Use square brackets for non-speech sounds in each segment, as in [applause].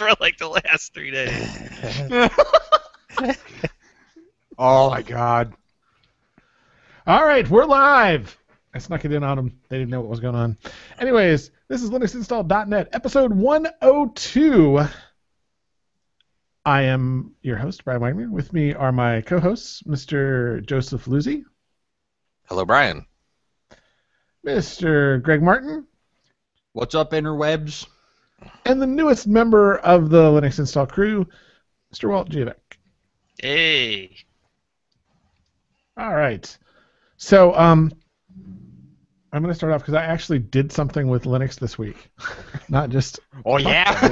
for like the last three days. [laughs] oh my god. All right, we're live. I snuck it in on them. They didn't know what was going on. Anyways, this is linuxinstall.net, episode 102. I am your host, Brian Wagner. With me are my co-hosts, Mr. Joseph Leuzzi, Hello, Brian. Mr. Greg Martin, What's up, interwebs? And the newest member of the Linux install crew, Mr. Walt Jevack. Hey. All right. So, um, I'm going to start off because I actually did something with Linux this week, [laughs] not just. Oh yeah.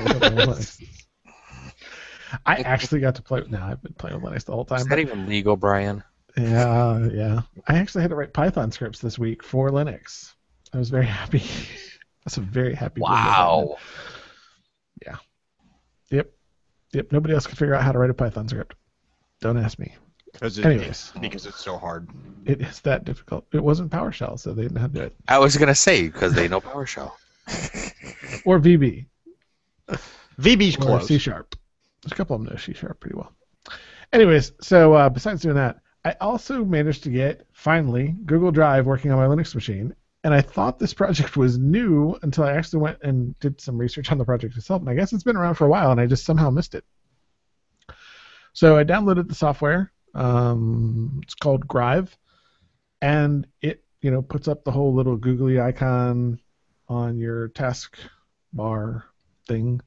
I [laughs] actually got to play. No, I've been playing with Linux the whole time. Is that even legal, Brian? Yeah, yeah. I actually had to write Python scripts this week for Linux. I was very happy. [laughs] That's a very happy. Wow. Admin. Yep. Yep. Nobody else could figure out how to write a Python script. Don't ask me. Because Anyways. because it's so hard. It is that difficult. It wasn't PowerShell, so they didn't have to do it. I was gonna say because they know PowerShell. Or VB. VB's or close. C sharp. There's a couple of them know C sharp pretty well. Anyways, so uh, besides doing that, I also managed to get finally Google Drive working on my Linux machine. And I thought this project was new until I actually went and did some research on the project itself. And I guess it's been around for a while, and I just somehow missed it. So I downloaded the software. Um, it's called Grive, and it you know puts up the whole little googly icon on your task bar thing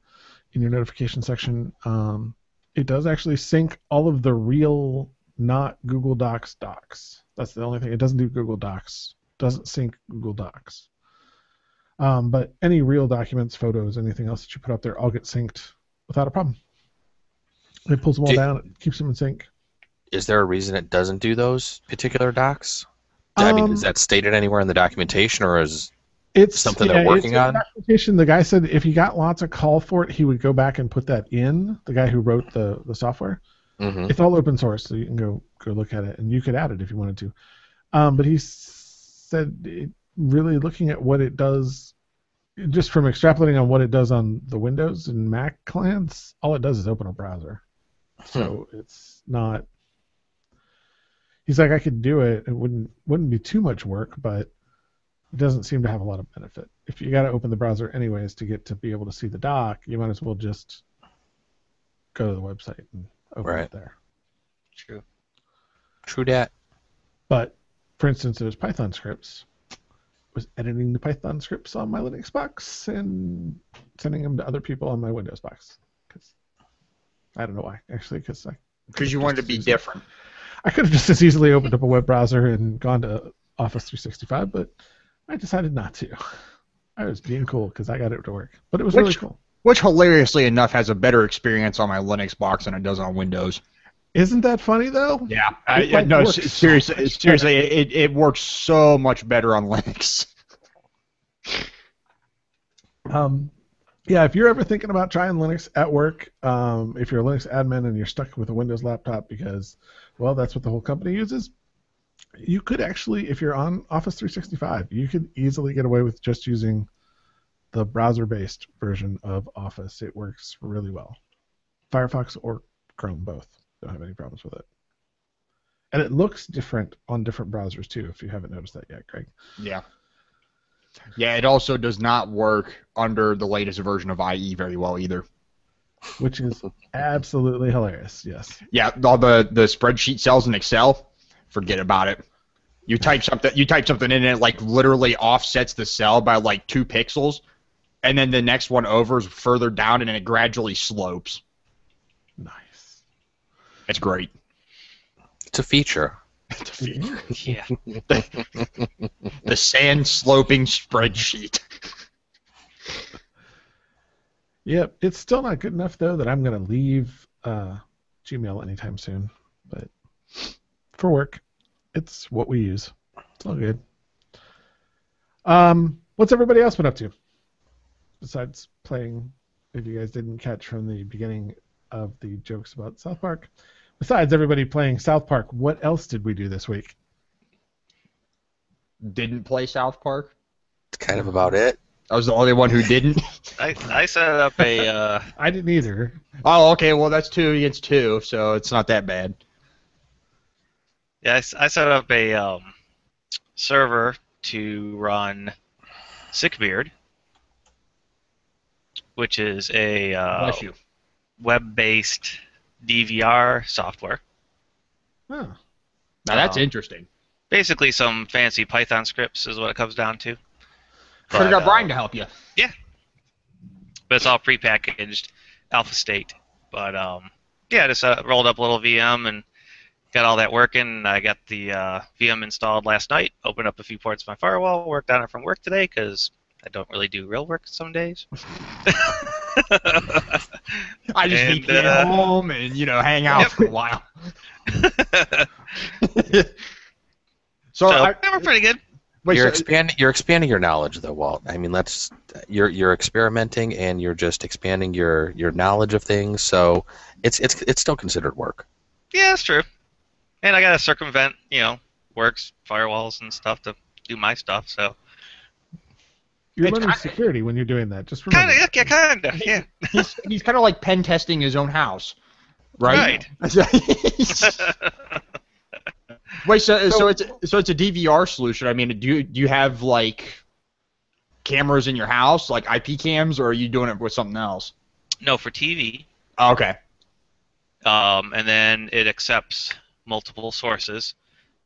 in your notification section. Um, it does actually sync all of the real, not Google Docs docs. That's the only thing. It doesn't do Google Docs. Doesn't sync Google Docs. Um, but any real documents, photos, anything else that you put up there, all get synced without a problem. It pulls them all Do- down. It keeps them in sync. Is there a reason it doesn't do those particular docs? I mean, Um, is that stated anywhere in the documentation, or is It's Something they're working in on? Documentation. The guy said if he got lots of call for it, he would go back and put that in. The guy who wrote the the software. Mhm. It's all open source, so you can go go look at it, and you could add it if you wanted to. Um, but he said, it, really looking at what it does, just from extrapolating on what it does on the Windows and Mac clients, all it does is open a browser. [laughs] So it's not. He's like, I could do it. It wouldn't wouldn't be too much work, but it doesn't seem to have a lot of benefit. If you got to open the browser anyways to get to be able to see the doc, you might as well just go to the website and open Right. it there. True. True dat. But for instance, those Python scripts I was editing the Python scripts on my Linux box and sending them to other people on my Windows box. Because I don't know why, actually, because I Because you wanted to be different. I could have just as easily opened up a web browser and gone to Office 365, but I decided not to. I was being cool because I got it to work, but it was really cool. Which hilariously enough has a better experience on my Linux box than it does on Windows. Isn't that funny though? Yeah, I, It, yeah, like, no, so seriously, much seriously, it, it works so much better on Linux. [laughs] Um, yeah, if you're ever thinking about trying Linux at work, um, if you're a Linux admin and you're stuck with a Windows laptop because, well, that's what the whole company uses, you could actually, if you're on Office 365, you could easily get away with just using the browser-based version of Office. It works really well. Firefox or Chrome both don't have any problems with it. And it looks different on different browsers too, if you haven't noticed that yet, Greg. Yeah. Yeah, it also does not work under the latest version of IE very well either. Which is absolutely hilarious. Yes. Yeah, all the, the spreadsheet cells in Excel, forget about it. You type something you type something in and it like literally offsets the cell by like two pixels, and then the next one over is further down and it gradually slopes. Nice. It's great. It's a feature. It's a feature. [laughs] yeah. [laughs] The sand sloping spreadsheet. Yep, it's still not good enough though that I'm gonna leave uh, Gmail anytime soon. But for work, it's what we use. It's all good. Um, what's everybody else been up to? Besides playing, if you guys didn't catch from the beginning of the jokes about South Park. Besides everybody playing South Park, what else did we do this week? Didn't play South Park. It's kind of about it. I was the only one who didn't. [laughs] I, I set up a uh, I didn't either. oh, okay. Well, that's two against two, so it's not that bad. yeah I set up a um, server to run Sickbeard, which is a uh, Bless you. Web-based DVR software. Huh. Now that's Um, interesting. Basically, some fancy Python scripts is what it comes down to. Should have but, got uh, Brian to help you. Yeah, but it's all prepackaged alpha state. But um, yeah, just uh, rolled up a little VM and got all that working. I got the uh, VM installed last night. Opened up a few ports of my firewall. Worked on it from work today because I don't really do real work some days. [laughs] [laughs] [laughs] I just and, need to get uh, home and you know hang out Yep. for a while. [laughs] [laughs] so so, I, they were pretty good. wait, you're so- expanding. You're expanding your knowledge, though, Walt. I mean, that's you're you're experimenting and you're just expanding your your knowledge of things. So it's it's it's still considered work. Yeah, that's true. And I got to circumvent, you know, works, firewalls, and stuff to do my stuff. So You're It's learning kinda- security when you're doing that. Just kind of, yeah, kind of, yeah. he's he's kind of like pen testing his own house, right? right? [laughs] Wait, so, so So- it's so it's a DVR solution. I mean, do you do you have like cameras in your house, like IP cams, or are you doing it with something else? no, for TV, Oh, okay. um, and then it accepts multiple sources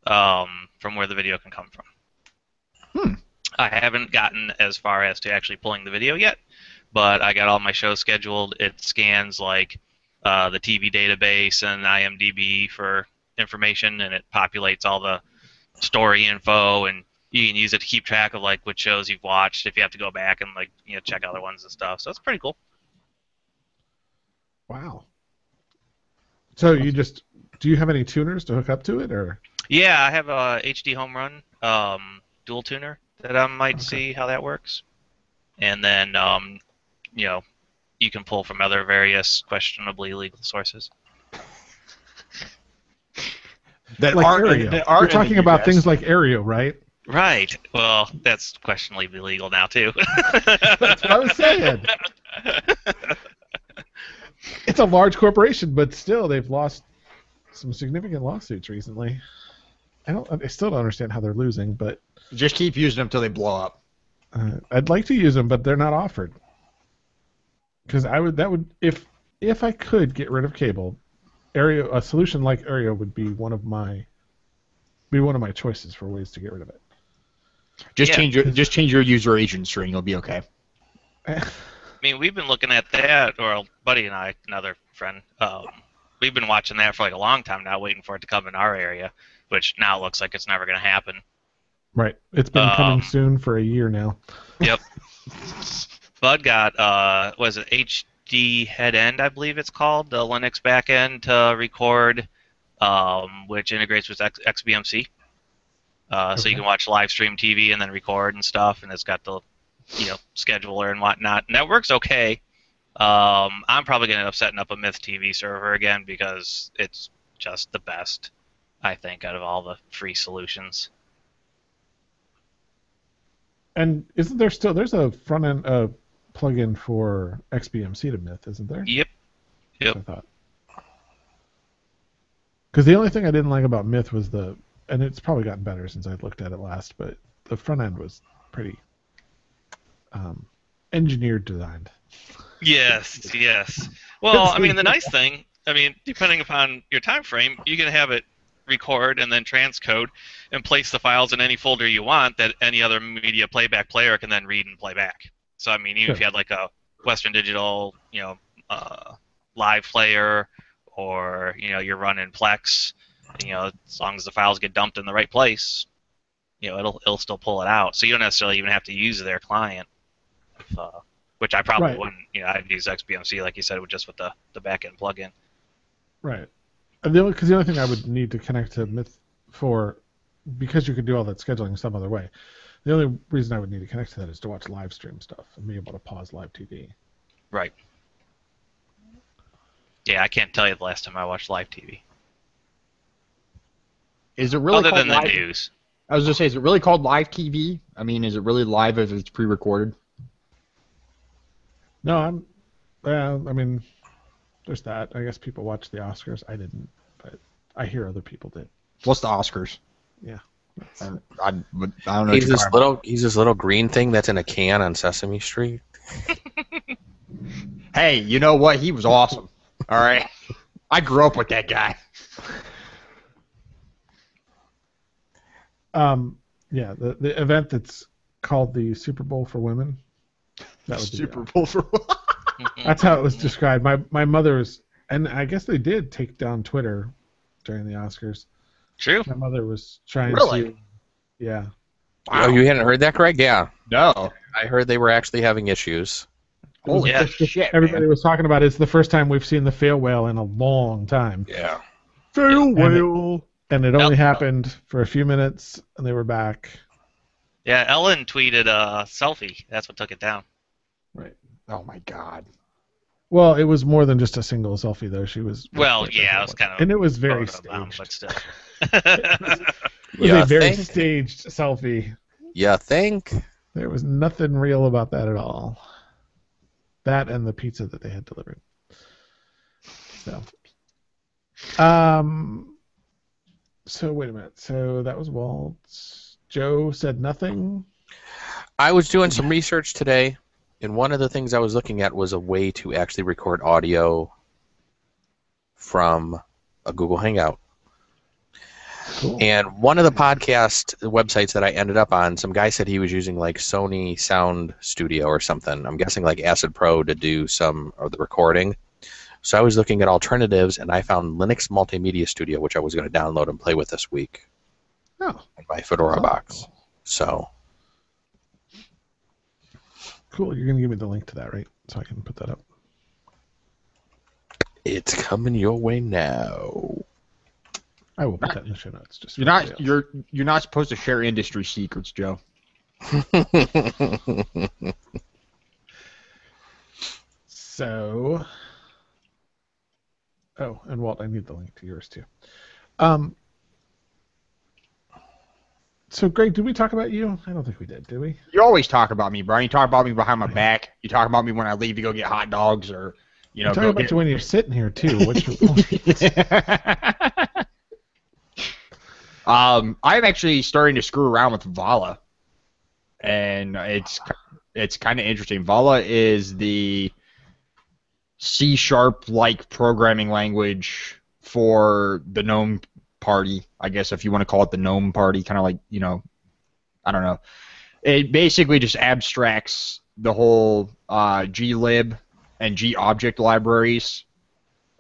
um, from where the video can come from. Hmm. I haven't gotten as far as to actually pulling the video yet, but I got all my shows scheduled. It scans like uh, the TV database and IMDb for information, and it populates all the story info, and you can use it to keep track of like which shows you've watched if you have to go back and like you know check other ones and stuff. So it's pretty cool. Wow. So you just do you have any tuners to hook up to it, or Yeah, I have a HD home run um, dual tuner that I might Okay. see how that works, and then um, you know you can pull from other various questionably legal sources. That like aren't Aereo? that We're aren't in the talking about things like Aereo, right? Right. Well, that's questionably illegal now too. That's what I was saying. [laughs] It's a large corporation, but still, they've lost some significant lawsuits recently. I don't. I still don't understand how they're losing, but Just keep using them until they blow up. uh, I'd like to use them, but they're not offered. Because I would. That would if if I could get rid of cable, Aereo a solution like Aereo would be one of my be one of my choices for ways to get rid of it. Just Yeah. change your just change your user agent string. You'll be okay. [laughs] I mean, we've been looking at that, or a buddy and I, another friend, um, we've been watching that for like a long time now, waiting for it to come in our area, which now looks like it's never going to happen. Right. It's been coming Um, soon for a year now. Yep. [laughs] Bud got uh was it HD head end I believe it's called the Linux backend to record, um, which integrates with X- XBMC. Uh, So you can watch live stream TV and then record and stuff, and it's got the you know scheduler and whatnot. And that works okay. Um, I'm probably gonna end up setting up a Myth TV server again because it's just the best, I think, out of all the free solutions. And isn't there still there's a front end uh, plugin for XBMC to Myth, isn't there? Yep. What I thought. Because the only thing I didn't like about Myth was the, and it's probably gotten better since I looked at it last, but the front end was pretty um, engineered, designed. Yes, yes. Well, [laughs] I mean, the nice thing, I mean, depending upon your time frame, you can have it record and then transcode and place the files in any folder you want that any other media playback player can then read and play back. So, I mean, even if you had like a Western Digital, you know, uh, live player, or you know, you're running Plex, you know, as long as the files get dumped in the right place, you know, it'll it'll still pull it out. So you don't necessarily even have to use their client. If, uh, which I probably Right. wouldn't. You know, I'd use XBMC like you said, with just with the the backend plugin. Right. And the only because the only thing I would need to connect to Myth for, because you could do all that scheduling some other way. The only reason I would need to connect to that is to watch live stream stuff and be able to pause live TV. Right. Yeah, I can't tell you the last time I watched live TV. Is it really Other called than the live? news. I was gonna say, is it really called live TV? I mean, is it really live if it's pre-recorded? No, I'm. Well, I mean, there's that. I guess people watch the Oscars. I didn't, but I hear other people did. What's the Oscars? Yeah. I, I, I don't know. He's this talking little he's this little green thing that's in a can on Sesame Street. [laughs] Hey, you know what? He was awesome. All right. I grew up with that guy. Um, yeah, the the event that's called the Super Bowl for women. That would be Super it. Bowl for. [laughs] That's how it was described. My my mother's, and I guess they did take down Twitter during the Oscars. True. My mother was trying Really? to. Yeah. Oh, you hadn't heard that, Greg? Yeah, No. I heard they were actually having issues. Holy Yeah. shit, Everybody man. was talking about it. it's the first time we've seen the fail whale in a long time. Yeah. Fail And it- whale. And it only Yep. happened for a few minutes, and they were back. Yeah, Ellen tweeted a selfie. That's what took it down. Right. Oh my god. Well, it was more than just a single selfie, though. She was. Well, yeah, it was kind of And it was very staged. bound, but still. [laughs] [laughs] It was Yeah, a very think? staged selfie. You think? There was nothing real about that at all. That and the pizza that they had delivered. So, um, so wait a minute. So that was Walt. Joe said nothing. I was doing some research today, and one of the things I was looking at was a way to actually record audio from a Google Hangout. Cool. And one of the podcast websites that I ended up on, some guy said he was using like Sony Sound Studio or something. I'm guessing like Acid Pro to do some of the recording. So I was looking at alternatives, and I found Linux Multimedia Studio, which I was going to download and play with this week Oh, on my Fedora Oh. box. So cool. You're gonna give me the link to that, right? So I can put that up. it's coming your way now. I will put that in the show notes. Just You're not else. you're you're not supposed to share industry secrets, Joe. [laughs] So, oh, and Walt, I need the link to yours too. Um, so, Greg, did we talk about you? I don't think we did. Did we? You always talk about me, Brian. You talk about me behind my back. You talk about me when I leave to go get hot dogs or you know talking about get- you when you're sitting here too. What's your point? [laughs] um, I'm actually starting to screw around with Vala, and it's it's kind of interesting. Vala is the C sharp like programming language for the GNOME party, I guess if you want to call it the GNOME party, kind of like you know, I don't know. It basically just abstracts the whole uh, glib and gobject libraries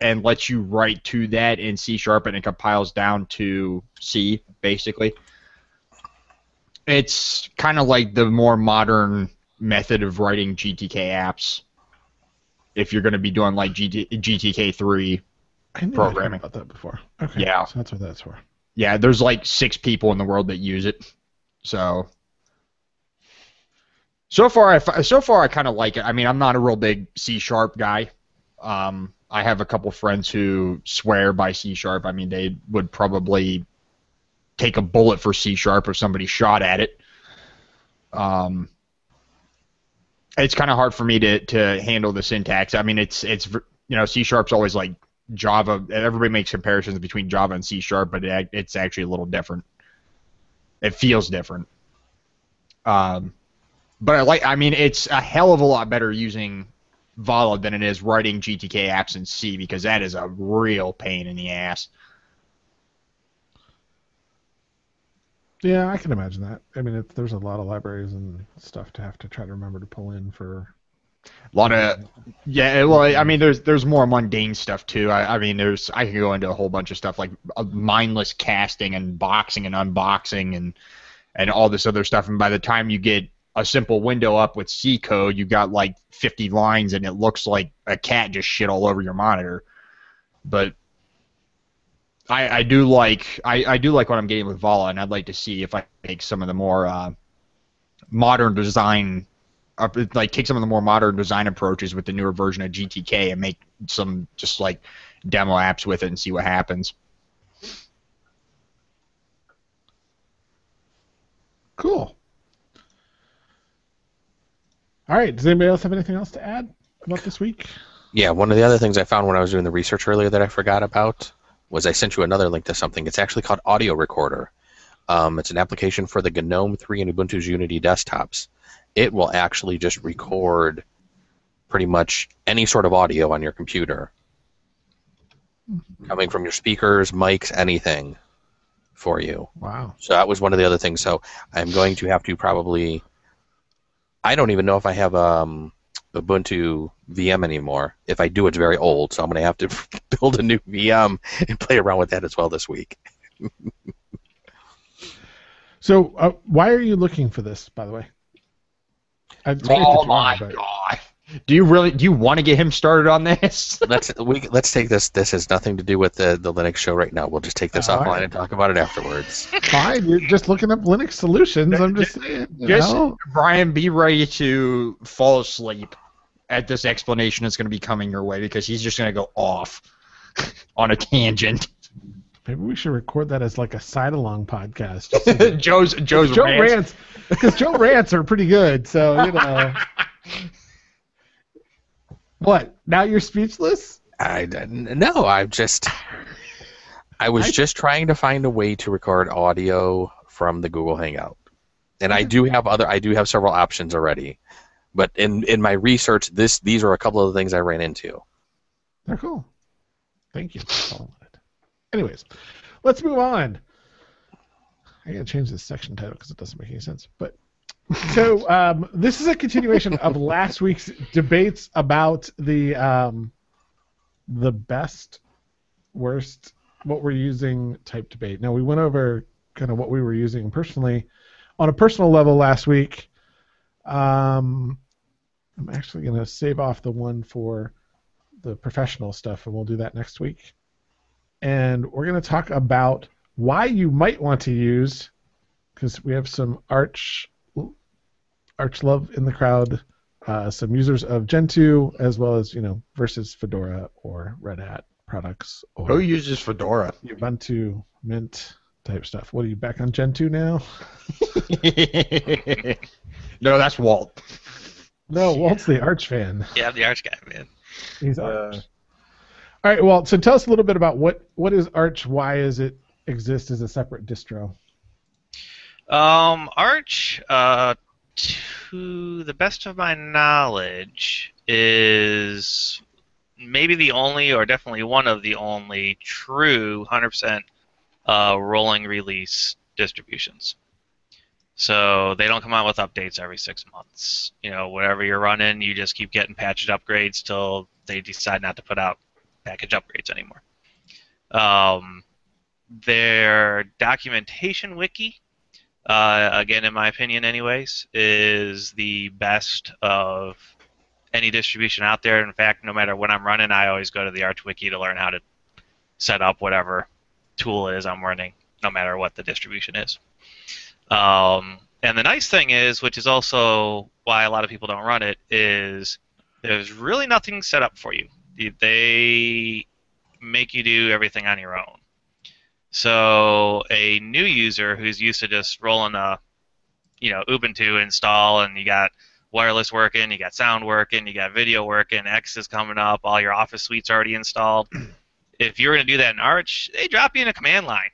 and lets you write to that in C sharp and it compiles down to C basically. It's kind of like the more modern method of writing GTK apps. If you're going to be doing like GT, GTK3, I knew I'd heard Programming. about that before. Okay, Yeah. so that's what that's for. yeah, there's like six people in the world that use it. So so far, I so far I kind of like it. I mean, I'm not a real big C sharp guy. Um, I have a couple friends who swear by C sharp. I mean, they would probably take a bullet for C sharp if somebody shot at it. Um, it's kind of hard for me to to handle the syntax. I mean, it's it's you know C sharp's always like Java. Everybody makes comparisons between Java and C sharp, but it, it's actually a little different. It feels different. Um, but I like. I mean, it's a hell of a lot better using Vala than it is writing GTK apps in C because that is a real pain in the ass. Yeah, I can imagine that. I mean, it, there's a lot of libraries and stuff to have to try to remember to pull in for. A lot of yeah. Well, I mean, there's there's more mundane stuff too. I, I mean, there's I can go into a whole bunch of stuff like uh, mindless casting and boxing and unboxing and and all this other stuff. And by the time you get a simple window up with C code, you got like 50 lines and it looks like a cat just shit all over your monitor. But I, I do like I, I do like what I'm getting with Vala, and I'd like to see if I make some of the more uh, modern design, like take some of the more modern design approaches with the newer version of GTK and make some just like demo apps with it and see what happens. Cool. All right. Does anybody else have anything else to add? about this week? Yeah, one of the other things I found when I was doing the research earlier that I forgot about was I sent you another link to something. It's actually called Audio Recorder. Um, it's an application for the GNOME 3 and Ubuntu's Unity desktops. It will actually just record pretty much any sort of audio on your computer, coming from your speakers, mics, anything for you. Wow. So that was one of the other things. So I'm going to have to probably. I don't even know if I have um, Ubuntu VM anymore. If I do, it's very old. So I'm going to have to [laughs] build a new VM and play around with that as well this week. [laughs] So, uh, why are you looking for this, by the way? I- it's Oh that my on, but- god! Do you really? Do you want to get him started on this? [laughs] let's we let's take this. This has nothing to do with the the Linux show right now. We'll just take this All offline right. and talk about it afterwards. [laughs] Fine, you're just looking up Linux solutions. I'm just saying. You Just know? Brian, be ready to fall asleep at this explanation that's going to be coming your way because he's just going to go off [laughs] on a tangent. Maybe we should record that as like a side along podcast. so [laughs] Joe's Joe's Joe rants. rants, because Joe [laughs] rants are pretty good. So you know. what? Now you're speechless? I no, I'm just I was I- just trying to find a way to record audio from the Google Hangout. And I do have other I do have several options already. But in in my research this these are a couple of the things I ran into. They're cool. Thank you. That's all I wanted. Anyways, let's move on. I gotta change this section title because it doesn't make any sense. But [laughs] so um, this is a continuation of [laughs] last week's debates about the um, the best, worst, what we're using type debate. Now we went over kind of what we were using personally on a personal level last week. Um, I'm actually gonna save off the one for the professional stuff, and we'll do that next week. And we're going to talk about why you might want to use, because we have some Arch Arch love in the crowd, uh, some users of Gentoo, as well as you know versus Fedora or Red Hat products or Who uses Fedora? Ubuntu Mint type stuff. What are you back on Gentoo now? [laughs] no, that's Walt. No, Walt's the Arch fan. Yeah, I'm the arch guy, man. He's Arch. All right, well, so tell us a little bit about what what is Arch? Why does it exist as a separate distro? Um, Arch, uh, to the best of my knowledge, is maybe the only, or definitely one of the only true 100% uh, rolling release distributions. So they don't come out with updates every six months. You know, whatever you're running, you just keep getting patched upgrades till they decide not to put out package upgrades anymore. Um, their documentation wiki uh, again, in my opinion, anyways, is the best of any distribution out there. In fact, no matter what I'm running, I always go to the Arch Wiki to learn how to set up whatever tool it is I'm running, no matter what the distribution is. Um, and the nice thing is, which is also why a lot of people don't run it, is there's really nothing set up for you. They make you do everything on your own. So a new user who's used to just rolling a, you know, Ubuntu install, and you got wireless working, you got sound working, you got video working, X is coming up, all your Office suites already installed. [clears throat] if you're going to do that in Arch, they drop you in a command line,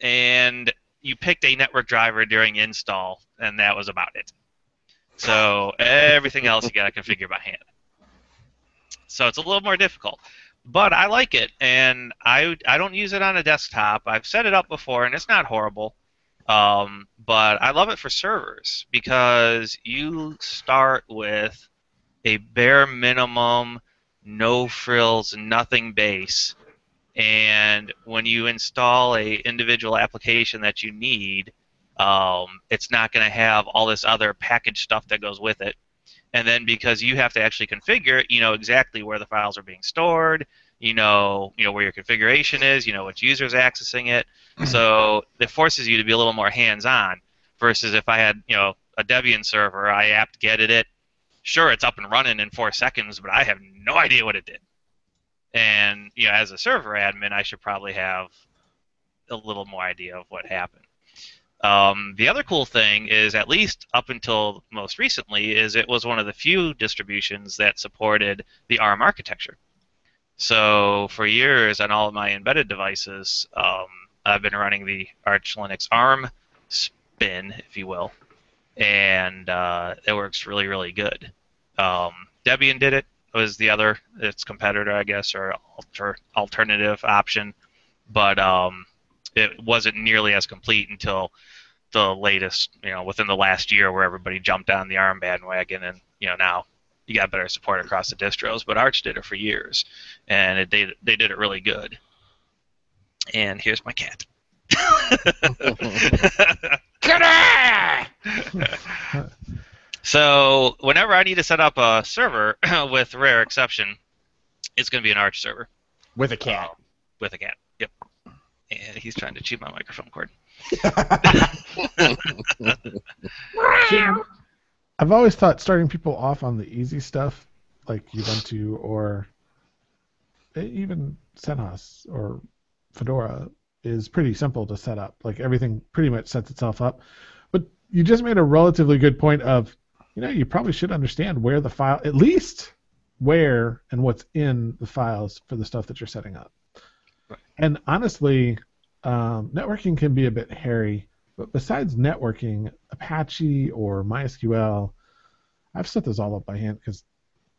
and you picked a network driver during install, and that was about it. So everything else you got to configure by hand. So it's a little more difficult but I like it, and I I don't use it on a desktop. I've set it up before, and it's not horrible. Um, but I love it for servers because you start with a bare minimum, no frills, nothing base, and when you install a individual application that you need, um, it's not going to have all this other package stuff that goes with it and then because you have to actually configure it, you know exactly where the files are being stored, you know, you know where your configuration is, you know which user is accessing it. Mm-hmm. So it forces you to be a little more hands-on. Versus if I had, you know, a Debian server, I apt getted it. Sure, it's up and running in four seconds, but I have no idea what it did. And you know, as a server admin, I should probably have a little more idea of what happened. Um, the other cool thing is, at least up until most recently, is it was one of the few distributions that supported the ARM architecture. So for years on all of my embedded devices, um, I've been running the Arch Linux ARM spin, if you will, and uh, it works really, really good. Um, Debian did it. Was the other its competitor, I guess, or alter, alternative option, but um, it wasn't nearly as complete until the latest, you know, within the last year, where everybody jumped on the ARM bandwagon, and you know now you got better support across the distros. But Arch did it for years, and it, they they did it really good. And here's my cat. [laughs] so whenever I need to set up a server, [clears throat] with rare exception, it's going to be an Arch server With a cat. with a cat. Yep. And he's trying to chew my microphone cord. [laughs] I've always thought starting people off on the easy stuff, like Ubuntu or eh, even CentOS or Fedora, is pretty simple to set up. Like everything pretty much sets itself up. But you just made a relatively good point of, you know, you probably should understand where the file, at least where and what's in the files for the stuff that you're setting up. And honestly, um, networking can be a bit hairy. But besides networking, Apache or MySQL, I've set those all up by hand because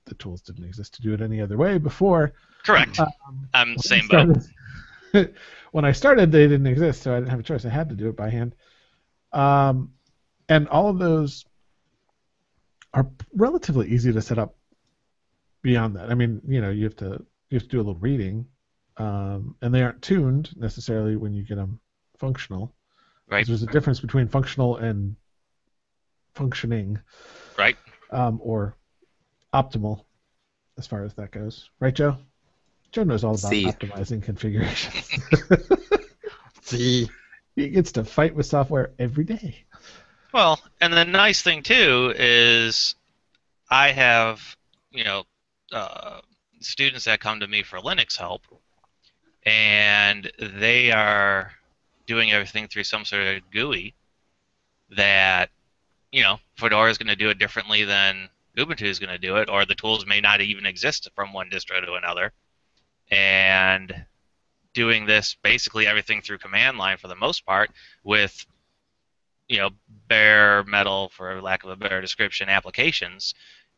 the tools didn't exist to do it any other way before. Correct. Um, I'm when same boat. [laughs] when I started, they didn't exist, so I didn't have a choice. I had to do it by hand. Um, and all of those are relatively easy to set up. Beyond that, I mean, you know, you have to you have to do a little reading, um, and they aren't tuned necessarily when you get them functional. Right. There's a difference between functional and functioning, Right. um, or optimal, as far as that goes. Right, Joe? Joe knows all about See. optimizing configurations. [laughs] See, he gets to fight with software every day. Well, and the nice thing too is I have, you know, uh, students that come to me for Linux help, and they are doing everything through some sort of GUI that, you know, Fedora is going to do it differently than Ubuntu is going to do it, or the tools may not even exist from one distro to another. And doing this basically everything through command line for the most part with you know bare metal for lack of a better description applications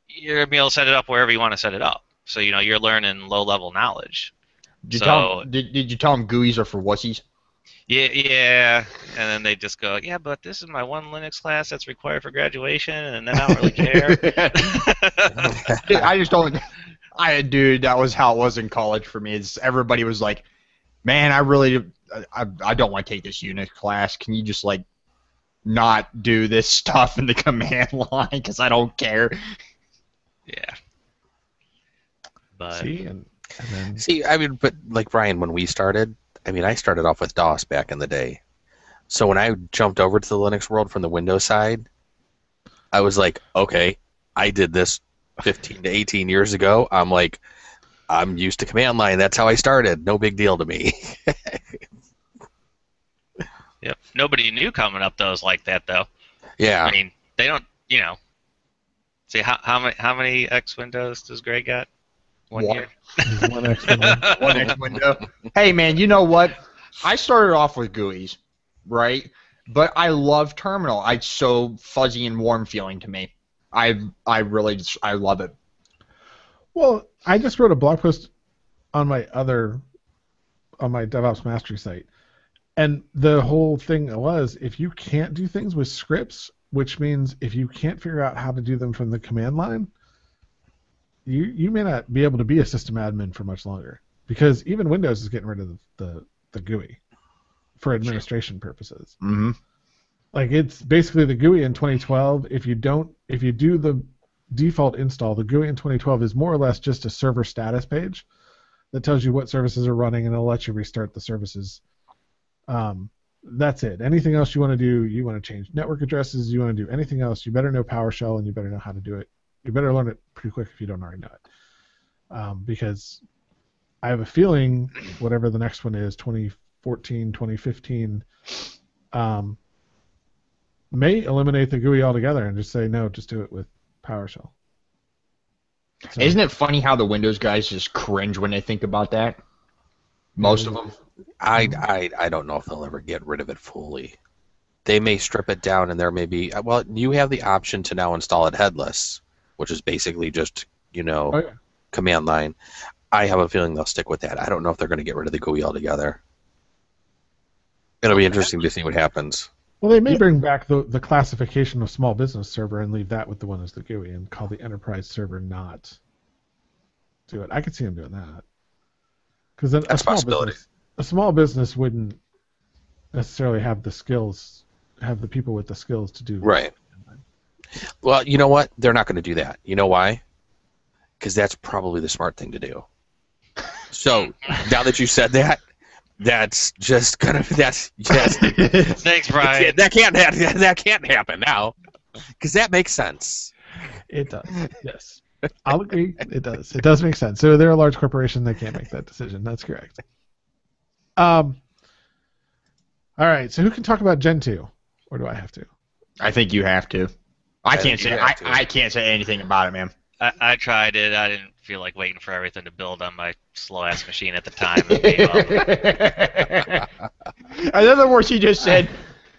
you're gonna be able to set it up wherever you want to set it up so you know you're learning low level knowledge did you, So- tell him, did, did you tell him GUIs are for wussies? yeah yeah and then they just go yeah but this is my one linux class that's required for graduation and then i don't really care [laughs] [laughs] I just don't. I dude, that was how it was in college for me. It's everybody was like, "Man, I really, I, I don't want to take this Unix class. Can you just like not do this stuff in the [laughs] command line because I don't care." yeah but See, and, and then See, I mean, but like Brian, when we started, I mean, I started off with DOS back in the day. So when I jumped over to the Linux world from the Windows side, I was like, okay, I did this 15 to 18 years ago. I'm like, I'm used to command line. That's how I started. No big deal to me. [laughs] yep nobody knew coming up those like that though yeah. i mean they don't you know see how, how many how many x windows does greg got one [laughs] One. [laughs] year one extra one. One X window. Hey man, you know what? I started off with GUIs, right? But I love Terminal. It's so fuzzy and warm feeling to me. I I really just I love it. Well, I just wrote a blog post on my other on my DevOps Mastery site, and the whole thing was if you can't do things with scripts, which means if you can't figure out how to do them from the command line, you you may not be able to be a system admin for much longer because even Windows is getting rid of the the, the GUI for administration purposes. Mm-hmm. Like it's basically the GUI in 2012. If you don't, if you do the default install, the GUI in 2012 is more or less just a server status page that tells you what services are running and it'll let you restart the services. Um, that's it. Anything else you want to do, you want to change network addresses, you want to do anything else, you better know PowerShell and you better know how to do it. You better learn it pretty quick if you don't already know it. Um, because I have a feeling whatever the next one is, 2014, 2015, um, may eliminate the GUI altogether and just say no, just do it with PowerShell. So- Isn't it funny how the Windows guys just cringe when they think about that? Most of them. I, I I don't know if they'll ever get rid of it fully. They may strip it down, and there may be well, you have the option to now install it headless, which is basically just you know Oh, yeah. command line. I have a feeling they'll stick with that. I don't know if they're going to get rid of the GUI altogether. It'll be interesting to see what happens. Well, they may bring back the, the classification of small business server and leave that with the one as the GUI and call the enterprise server not do it. I could see them doing that. Because a That's a small possibility. business, a small business wouldn't necessarily have the skills, have the people with the skills to do. Right. Well, you know what? They're not going to do that. You know why? Because that's probably the smart thing to do. So now that you said that, that's just gonna that's yes, [laughs] Thanks, Brian. that can't ha- [laughs] that can't happen now, because that makes sense. It does. Yes. I'll agree. It does. It does make sense. So they're a large corporation. They can't make that decision. That's correct. Um. All right. So who can talk about Gentoo, or do I have to? I think you have to. I I can't say I. I can't say anything about it, man. I, I tried it. I didn't feel like waiting for everything to build on my slow ass machine at the time. and gave up. [laughs] In other words, he just said,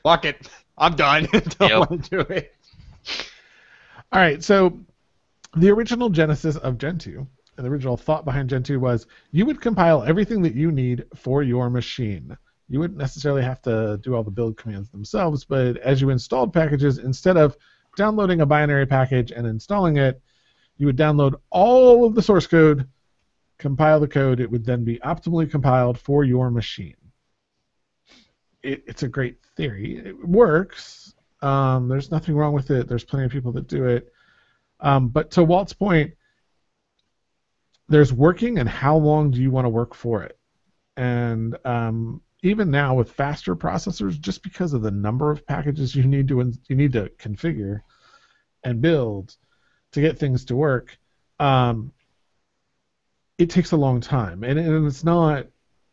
"Fuck it, I'm done. [laughs] Don't Yep. want to do it." All right. So the original genesis of Gentoo and the original thought behind Gentoo was you would compile everything that you need for your machine. You wouldn't necessarily have to do all the build commands themselves, but as you installed packages, instead of downloading a binary package and installing it, you would download all of the source code, compile the code. It would then be optimally compiled for your machine. It, it's a great theory. It works. Um, there's nothing wrong with it. There's plenty of people that do it. Um, but to Walt's point, there's working and how long do you want to work for it? And um, even now with faster processors, just because of the number of packages you need to you need to configure and build to get things to work, um, it takes a long time, and, and it's not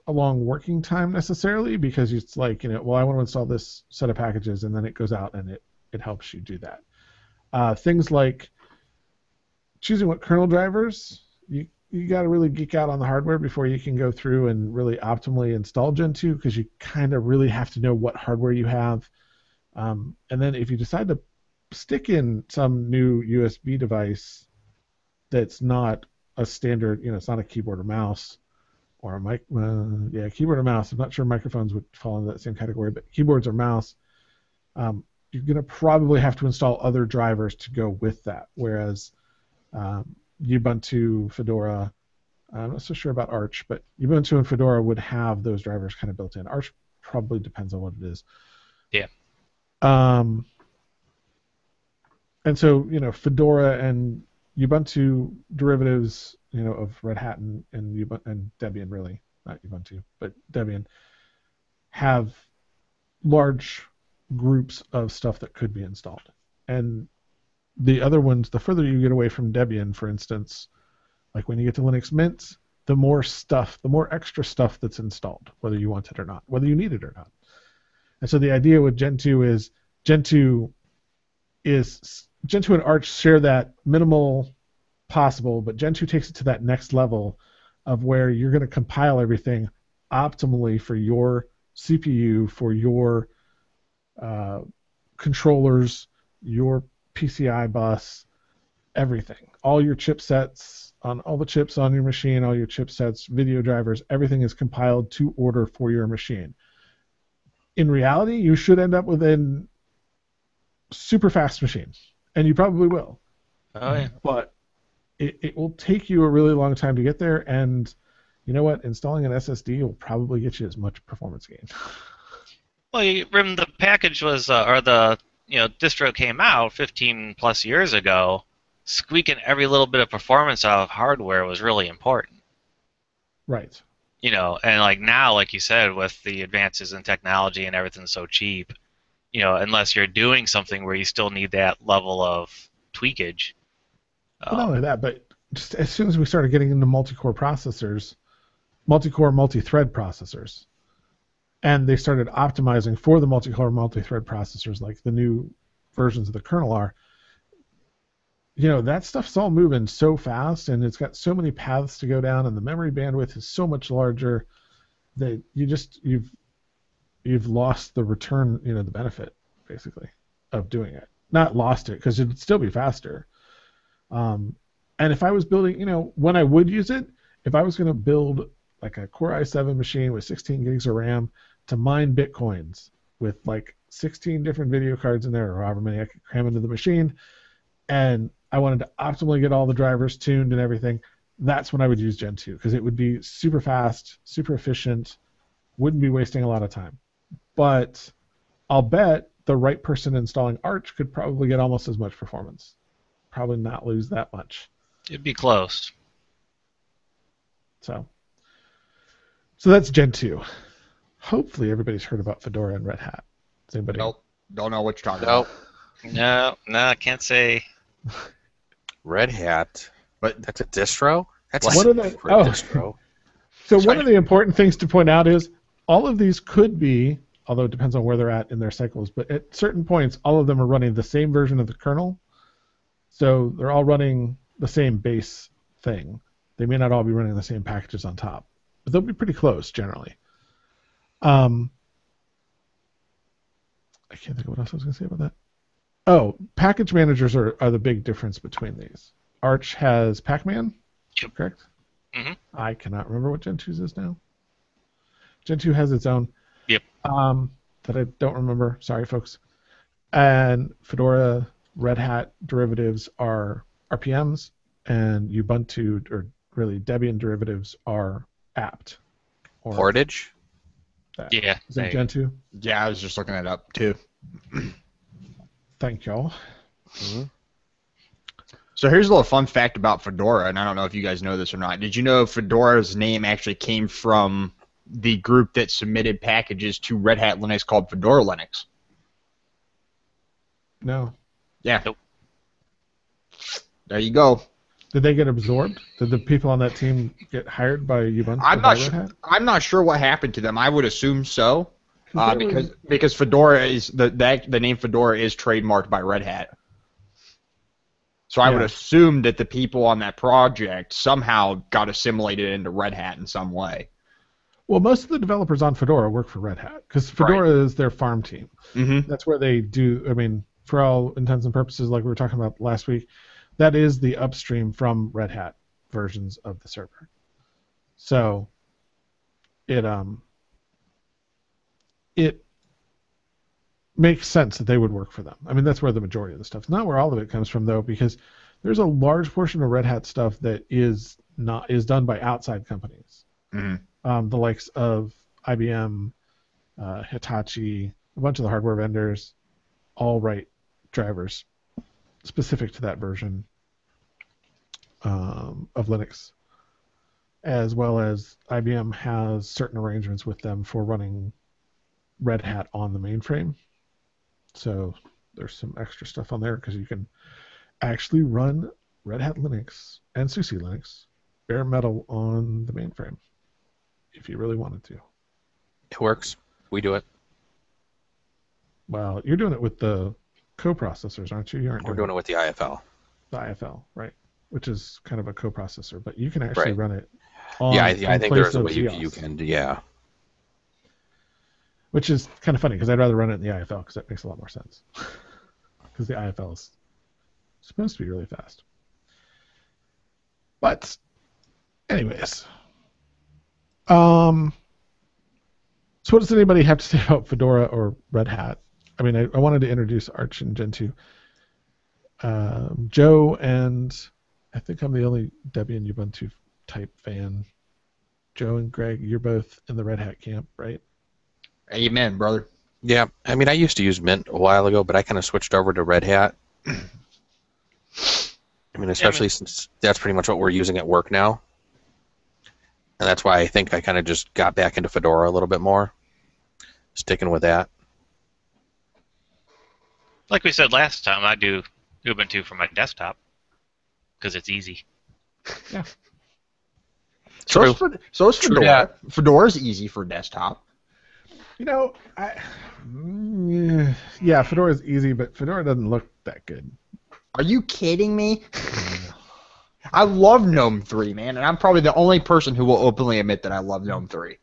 a long working time necessarily because it's like you know, well, I want to install this set of packages, and then it goes out and it it helps you do that. Uh, things like choosing what kernel drivers you you got to really geek out on the hardware before you can go through and really optimally install Gentoo because you kind of really have to know what hardware you have. Um, and then if you decide to stick in some new USB device that's not a standard, you know, it's not a keyboard or mouse or a mic, uh, yeah, keyboard or mouse. I'm not sure microphones would fall into that same category, but keyboards or mouse, um, you're going to probably have to install other drivers to go with that. Whereas um, Ubuntu, Fedora. I'm not so sure about Arch, but Ubuntu and Fedora would have those drivers kind of built in. Arch probably depends on what it is. Yeah. Um, and so you know Fedora and Ubuntu derivatives, you know, of Red Hat and and, Ubuntu, and Debian really, not Ubuntu, but Debian, have large groups of stuff that could be installed. And the other ones, the further you get away from Debian, for instance, like when you get to Linux Mint, the more stuff, the more extra stuff that's installed, whether you want it or not, whether you need it or not. And so the idea with Gentoo is Gentoo is Gentoo and Arch share that minimal possible, but Gentoo takes it to that next level of where you're going to compile everything optimally for your CPU, for your uh, controllers, your PCI bus, everything. All your chipsets on all the chips on your machine, all your chipsets, video drivers, everything is compiled to order for your machine. In reality, you should end up with a super fast machine, and you probably will. Oh yeah. But it, it will take you a really long time to get there, and you know what? Installing an SSD will probably get you as much performance gain. [laughs] Well, you, when the package was, uh, or the you know distro came out 15 plus years ago, squeaking every little bit of performance out of hardware was really important. right. You know, and like now, like you said, with the advances in technology and everything so cheap, you know, unless you're doing something where you still need that level of tweakage. Well, not Um, only that, but just as soon as we started getting into multi-core processors, multi-core, multi-thread processors, and they started optimizing for the multi-core multi-thread processors like the new versions of the kernel are you know that stuff's all moving so fast and it's got so many paths to go down and the memory bandwidth is so much larger that you just you've you've lost the return you know the benefit basically of doing it. Not lost it because it'd still be faster. Um, and if i was building you know when i would use it if i was going to build like a core i7 machine with 16 gigs of ram to mine bitcoins with like 16 different video cards in there or however many i could cram into the machine and I wanted to optimally get all the drivers tuned and everything, that's when I would use Gentoo because it would be super fast, super efficient, wouldn't be wasting a lot of time. But I'll bet the right person installing Arch could probably get almost as much performance. Probably not lose that much. It'd be close. So, so that's Gentoo. Hopefully, everybody's heard about Fedora and Red Hat. Does anybody? Nope. Don't know what you're talking Nope. about. No, no, I can't say. [laughs] Red Hat. But That's a distro. That's What a are they- oh. distro. So Sorry. one of the important things to point out is all of these could be, although it depends on where they're at in their cycles, but at certain points, all of them are running the same version of the kernel. So they're all running the same base thing. They may not all be running the same packages on top, but they'll be pretty close generally. Um, I can't think of what else I was going to say about that. Oh, package managers are, are the big difference between these. Arch has Pacman, Yep. correct? Mhm. I cannot remember what Gentoo's is now. Gentoo has its own. Yep. Um, that I don't remember. Sorry, folks. And Fedora, Red Hat derivatives are RPMs, and Ubuntu, or really Debian derivatives, are apt. Or Portage. That. Yeah. Is that Gentoo? yeah, I was just looking it up too. [clears throat] Thank y'all. Mm-hmm. So here's a little fun fact about Fedora, and I don't know if you guys know this or not. Did you know Fedora's name actually came from the group that submitted packages to Red Hat Linux called Fedora Linux? No. Yeah. Nope. There you go. Did they get absorbed? Did the people on that team get hired by Ubuntu? I'm by not sure. Hat? I'm not sure what happened to them. I would assume so, uh, they were- because because Fedora is the that the name Fedora is trademarked by Red Hat. So I would assume that the people on that project somehow got assimilated into Red Hat in some way. Well, most of the developers on Fedora work for Red Hat because Fedora is their farm team. Mm-hmm. That's where they do. I mean, for all intents and purposes, like we were talking about last week, that is the upstream from Red Hat versions of the server. So it um it makes sense that they would work for them. I mean, that's where the majority of the stuff. Not where all of it comes from though, because there's a large portion of Red Hat stuff that is not is done by outside companies Mhm. um, the likes of IBM, uh, Hitachi, a bunch of the hardware vendors, all write drivers specific to that version um, of Linux, as well as IBM has certain arrangements with them for running Red Hat on the mainframe. So there's some extra stuff on there because you can actually run Red Hat Linux and SUSE Linux bare metal on the mainframe if you really wanted to. It works. We do it. Well, you're doing it with the coprocessors, aren't you? You aren't We're doing it with the IFL. the IFL, right? Which is kind of a coprocessor, but you can actually Right. run it. On, yeah, I, I think there's a way you, you can. Yeah. Which is kind of funny because I'd rather run it in the IFL because that makes a lot more sense. [laughs] Because the IFL is supposed to be really fast. But, anyways, um, so what does anybody have to say about Fedora or Red Hat? I mean, I, I wanted to introduce Arch and Gentoo. Um, Joe and I think I'm the only Debian Ubuntu type fan. Joe and Greg, you're both in the Red Hat camp, right? Amen, brother. Yeah. I mean, I used to use Mint a while ago, but I kind of switched over to Red Hat. I mean, especially since that's pretty much what we're using at work now. And that's why I think I kind of just got back into Fedora a little bit more, sticking with that. Like we said last time, I do Ubuntu for my desktop because it's easy. So True. is, Fed- so is True Fedora. Fedora's easy for desktop. You know, I yeah, Fedora is easy, but Fedora doesn't look that good. Are you kidding me? [laughs] I love GNOME 3, man, and I'm probably the only person who will openly admit that I love GNOME 3.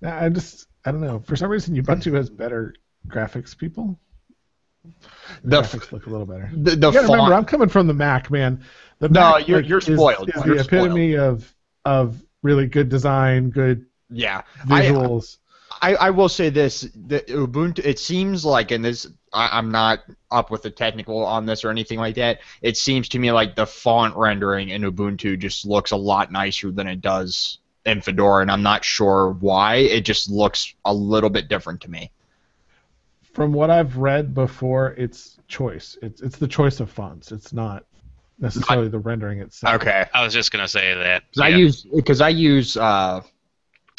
Now, I just I don't know. For some reason, Ubuntu has better graphics. People, The graphics look a little better. the, the you gotta remember, font- I'm coming from the Mac, man. The No, Mac, you're- you're is- spoiled. Is, You're the epitome of of really good design, good yeah. I, visuals. I, I will say this: the Ubuntu. It seems like, and this I, I'm not up with the technical on this or anything like that. It seems to me like the font rendering in Ubuntu just looks a lot nicer than it does in Fedora, and I'm not sure why. It just looks a little bit different to me. From what I've read before, it's choice. It's it's the choice of fonts. It's not necessarily the rendering itself. Okay. I was just gonna say that. Because I use because I use uh,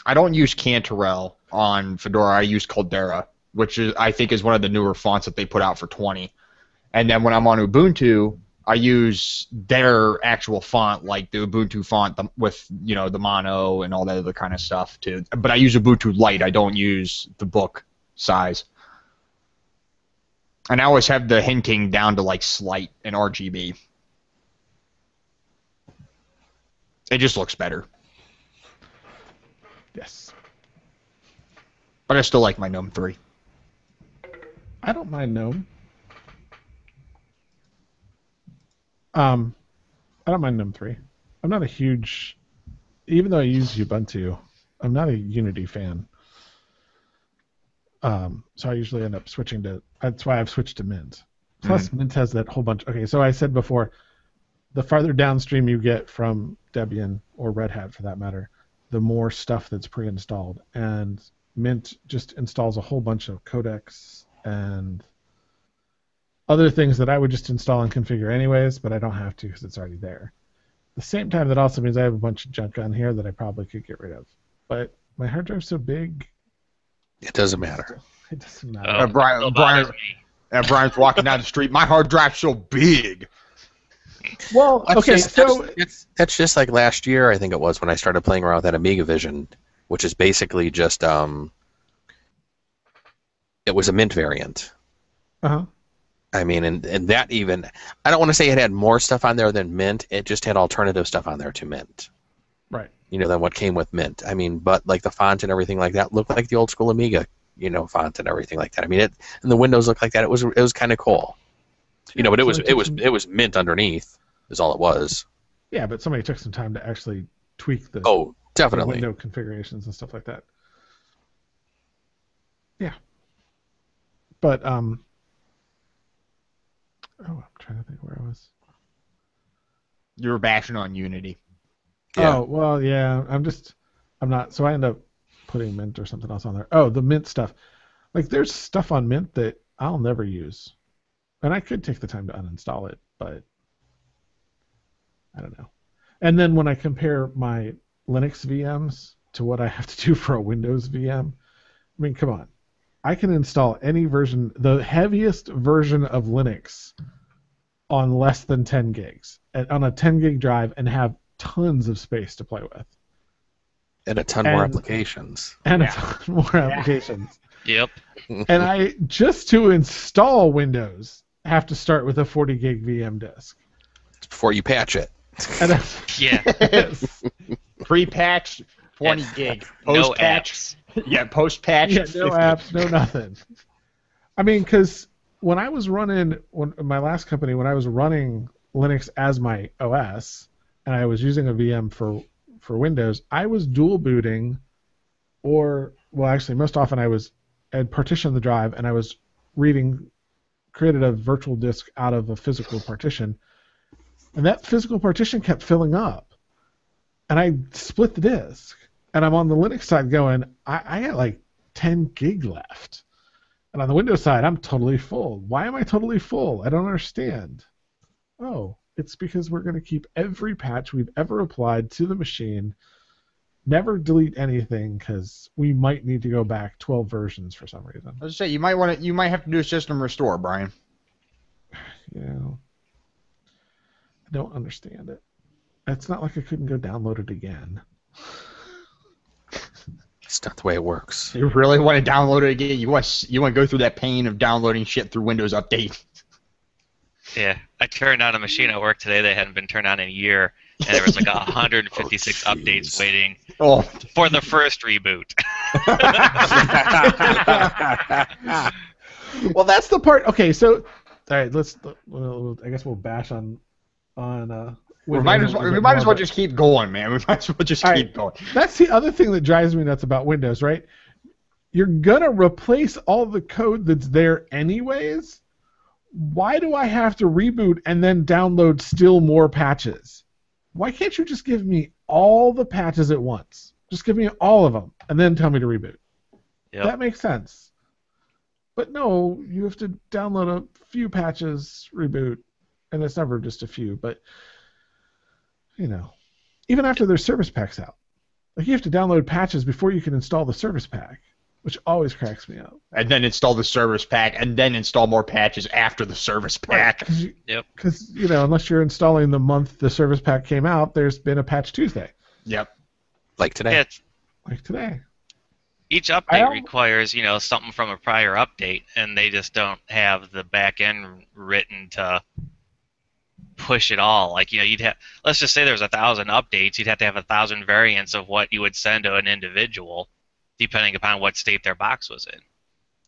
I don't use Cantarell on Fedora. I use Caldera, which is I think is one of the newer fonts that they put out for 20. And then when I'm on Ubuntu, I use their actual font, like the Ubuntu font the, with you know the mono and all that other kind of stuff too. But I use Ubuntu Light. I don't use the book size. And I always have the hinting down to like slight and RGB. It just looks better. Yes. But I still like my GNOME 3. I don't mind GNOME. Um, I don't mind GNOME three. I'm not a huge, even though I use Ubuntu, I'm not a Unity fan. Um, so I usually end up switching to. That's why I've switched to Mint. Mm-hmm. Plus, Mint has that whole bunch. Okay, so I said before, the farther downstream you get from Debian or Red Hat, for that matter, the more stuff that's pre-installed, and Mint just installs a whole bunch of codecs and other things that I would just install and configure anyways, but I don't have to because it's already there. At the same time, that also means I have a bunch of junk on here that I probably could get rid of. But my hard drive's so big, It doesn't matter. [laughs] it doesn't matter. Oh, Uh, Brian- still Brian- And Brian's walking down the street. My hard drive's so big. well, That's okay, just, so that's, it's, that's just like last year, I think it was, when I started playing around with that Amiga Vision, which is basically just um, it was a Mint variant. uh-huh. I mean, and, and that even, I don't want to say it had more stuff on there than Mint. It just had alternative stuff on there to Mint. Right. You know, than what came with Mint. I mean, but like the font and everything like that looked like the old school Amiga, you know, font and everything like that. I mean, it and the windows looked like that. It was it was kind of cool. You know, but it was it was it was Mint underneath is all it was. yeah, but somebody took some time to actually tweak the, Oh, the definitely. window configurations and stuff like that. Yeah. But um. Oh, I'm trying to think where I was. You were bashing on Unity. Yeah. Oh well, yeah. I'm just, I'm not. So I end up putting Mint or something else on there. Oh, the Mint stuff. Like there's stuff on Mint that I'll never use, and I could take the time to uninstall it, but I don't know. And then when I compare my Linux VMs to what I have to do for a Windows VM, I mean, come on. I can install any version, the heaviest version of Linux on less than 10 gigs, on a 10 gig drive, and have tons of space to play with, and a ton more applications. and Yeah. a ton [laughs] more applications. Yep. and I just to install Windows have to start with a 40 gig VM disk. before you patch it. And [laughs] Yeah. yes. Pre-patch, 20 Yeah. gig. no Post-patch, apps. yeah, post-patch. yeah, no apps, no nothing. I mean, because when I was running when my last company, when I was running Linux as my OS, and I was using a VM for for Windows, I was dual booting, or well, actually, most often I was had partitioned the drive and I was reading, created a virtual disk out of a physical partition, and that physical partition kept filling up, and I split the disk, and I'm on the Linux side going, I, I got like 10 gig left. And on the Windows side, I'm totally full. Why am I totally full? I don't understand. Oh, it's because we're going to keep every patch we've ever applied to the machine, never delete anything because we might need to go back 12 versions for some reason. I was say you might want to. You might have to do a system restore, Brian. [sighs] You know, I don't understand it. It's not like I couldn't go download it again. [laughs] It's not the way it works. You really want to download it again? You want you want to go through that pain of downloading shit through Windows Update? Yeah, I turned on a machine at work today that hadn't been turned on in a year, and there was like 156 [laughs] Oh, updates waiting Oh, for the first reboot. [laughs] well, that's the part. Okay, so all right, let's. Well, I guess we'll bash on on. Uh, we might as well, we might as well just keep going, man. We might as well just All keep right. going. That's the other thing that drives me nuts about Windows, right? You're gonna replace all the code that's there anyways. Why do I have to reboot and then download still more patches? Why can't you just give me all the patches at once? Just give me all of them and then tell me to reboot. Yep. That makes sense. But no, you have to download a few patches, reboot, and it's never just a few, but you know, even after their service pack's out. Like you have to download patches before you can install the service pack, which always cracks me up. And then install the service pack, and then install more patches after the service pack. Yep. Because you, Yep. 'cause, you know, unless you're installing the month the service pack came out, there's been a patch Tuesday, Yep. Like today. Yeah, like today. each update requires you know something from a prior update, and they just don't have the back end written to push it all. Like you know, you'd have let's just say there's a thousand updates, you'd have to have a thousand variants of what you would send to an individual, depending upon what state their box was in.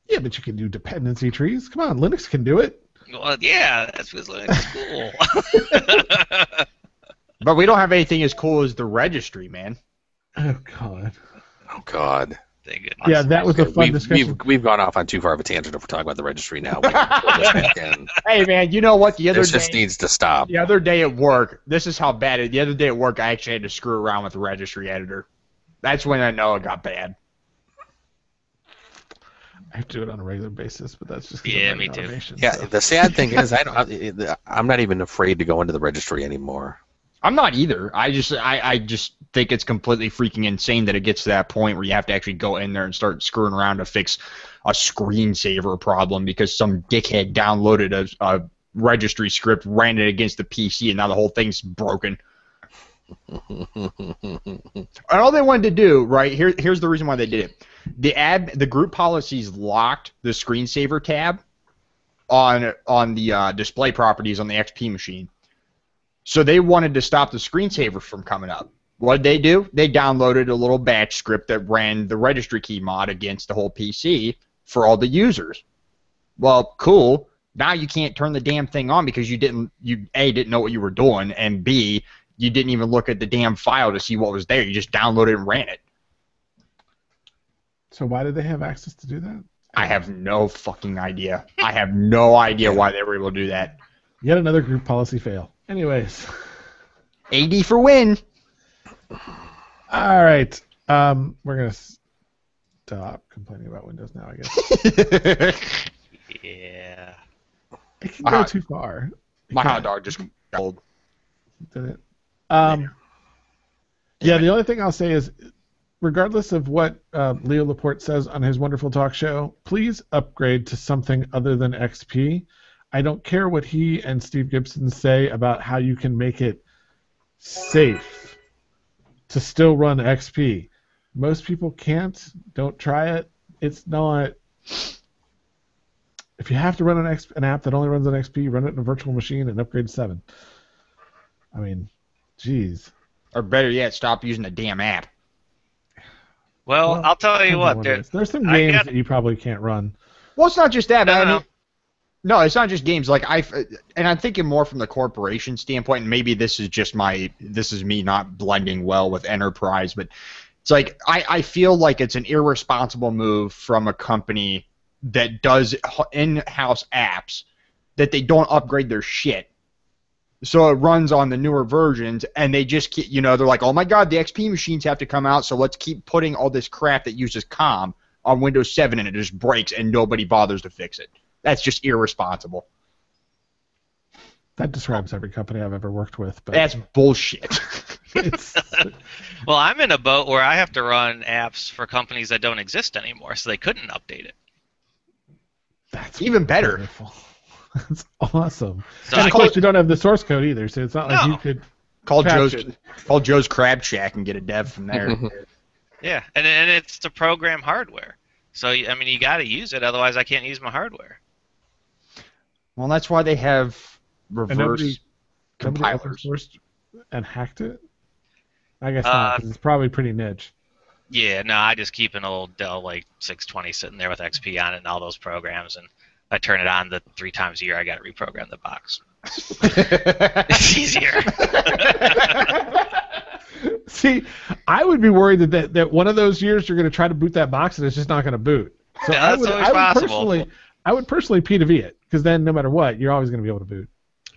Yeah, but you can do dependency trees. Come on, Linux can do it. Well, yeah, that's because Linux is cool. [laughs] But we don't have anything as cool as the registry, man. Oh God. Oh God. Thank goodness. Yeah, that was a fun we've, discussion. we've we've gone off on too far of a tangent if we're talking about the registry now. We can pull this back in. [laughs] Hey, man, you know what? The other This day, just needs to stop. the other day at work, this is how bad it. The other day at work, I actually had to screw around with the registry editor. That's when I know it got bad. I have to do it on a regular basis, but that's just Yeah, me too. Yeah, so. the sad thing is, I don't. [laughs] I'm not even afraid to go into the registry anymore. I'm not either. I just I, I just think it's completely freaking insane that it gets to that point where you have to actually go in there and start screwing around to fix a screensaver problem because some dickhead downloaded a, a registry script, ran it against the PC, and now the whole thing's broken. And all they wanted to do, right here, here's the reason why they did it. The ad, the group policies locked the screensaver tab on on the uh, display properties on the XP machine. So they wanted to stop the screensaver from coming up. What did they do? They downloaded a little batch script that ran the registry key mod against the whole PC for all the users. Well, cool. Now you can't turn the damn thing on because you didn't you A didn't know what you were doing and B you didn't even look at the damn file to see what was there. You just downloaded and ran it. So why did they have access to do that? I have no fucking idea. I have no idea why they were able to do that. Yet another group policy fail. Anyways, AD for win. all right. Um, we're gonna stop complaining about Windows now. I guess [laughs] Yeah. it can go Uh, too far. It My hot dog just cold. Did it? Um, yeah, the only thing I'll say is, regardless of what uh, Leo Laporte says on his wonderful talk show, please upgrade to something other than XP. I don't care what he and Steve Gibson say about how you can make it safe to still run XP. Most people can't. Don't try it. It's not. If you have to run an, X, an app that only runs on XP, run it in a virtual machine and upgrade 7. I mean, geez. Or better yet, stop using the damn app. Well, Well, I'll tell you what. it There, is. Some games got- that you probably can't run. Well, it's not just that, No, man. no. No, it's not just games. Like I, and I'm thinking more from the corporation standpoint. And maybe this is just my, this is me not blending well with enterprise. But it's like I, I feel like it's an irresponsible move from a company that does in-house apps that they don't upgrade their shit. So it runs on the newer versions, and they just, keep, you know, they're like, oh my god, the XP machines have to come out, so let's keep putting all this crap that uses COM on Windows 7, and it just breaks, and nobody bothers to fix it. That's just irresponsible. That describes every company I've ever worked with. But That's bullshit. [laughs] it's, [laughs] well, I'm in a boat where I have to run apps for companies that don't exist anymore, so they couldn't update it. that's Even better. wonderful. That's awesome. So and of course, could- you don't have the source code either, so it's not like you could. call Joe's Shack. call Joe's Crab Shack and get a dev from there. [laughs] Yeah, and and it's to program hardware. So I mean, you got to use it, otherwise I can't use my hardware. Well, that's why they have reverse nobody, nobody compilers. sourced and hacked it. I guess Uh, not, 'cause it's probably pretty niche. Yeah, no, I just keep an old Dell like 620 sitting there with XP on it and all those programs, and I turn it on the three times a year. I got to reprogram the box. [laughs] It's easier. [laughs] See, I would be worried that, that, that one of those years you're going to try to boot that box and it's just not going to boot. So Yeah, I that's would, always I would possible. personally, I would personally P to V it because then no matter what, you're always going to be able to boot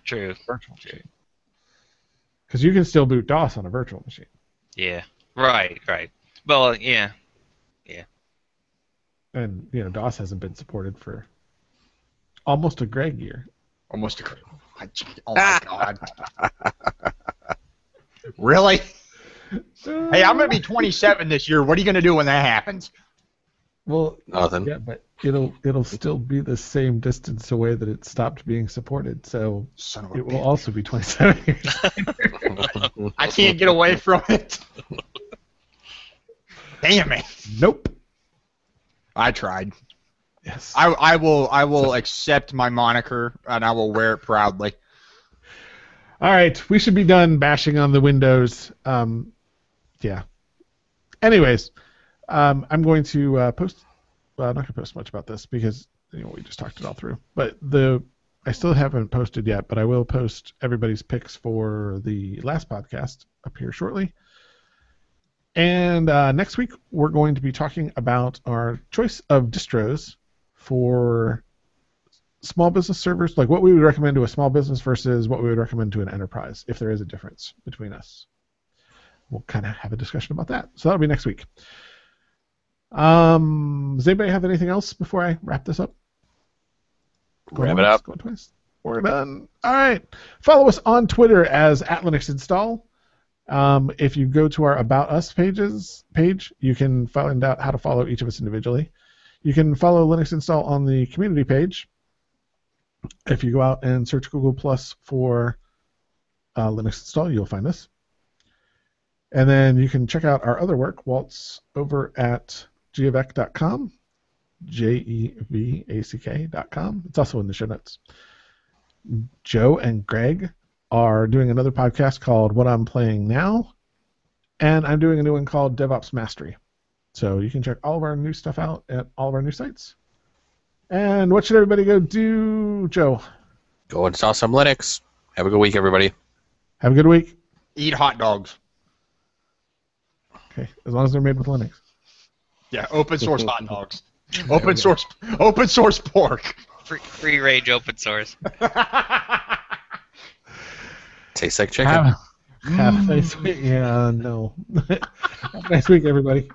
True. virtual machine. Because you can still boot DOS on a virtual machine. Yeah. Right. Right. Well, yeah. yeah. And you know DOS hasn't been supported for almost a Greg year. Almost a. Greg. Oh my god. [laughs] really? Hey, I'm gonna be 27 this year. What are you gonna do when that happens? well. Nothing. Yeah, but it'll it'll still be the same distance away that it stopped being supported. So Son of a it will bitch. also be 27 years. [laughs] I can't get away from it. Damn it! nope. I tried. Yes. I, I will I will accept my moniker and I will wear it proudly. All right, we should be done bashing on the Windows. Um, yeah. Anyways, um, I'm going to uh, post. Well, I'm not going to post much about this because you know we just talked it all through. But the I still haven't posted yet, but I will post everybody's picks for the last podcast up here shortly. And uh, next week we're going to be talking about our choice of distros for small business servers, like what we would recommend to a small business versus what we would recommend to an enterprise, if there is a difference between us. We'll kind of have a discussion about that. So that'll be next week. Um, does anybody have anything else before I wrap this up? Going Wrap it up. going twice. We're done. All right. Follow us on Twitter as at Linux Install. Um, if you go to our About Us pages page, you can find out how to follow each of us individually. You can follow Linux Install on the community page. If you go out and search Google Plus for uh, Linux Install, you'll find us. And then you can check out our other work, Waltz, over at Jevack.com, J-E-V-A-C-K.com. It's also in the show notes. Joe and Greg are doing another podcast called What I'm Playing Now, and I'm doing a new one called DevOps Mastery. So you can check all of our new stuff out at all of our new sites. And what should everybody go do, Joe? Go install some Linux. Have a good week, everybody. Have a good week. Eat hot dogs. Okay, as long as they're made with Linux. Yeah, open source hot dogs. [laughs] Open source open source pork. Free, free range open source. [laughs] Tastes like chicken. Have, have a nice week. Yeah, no. [laughs] have a nice week, everybody.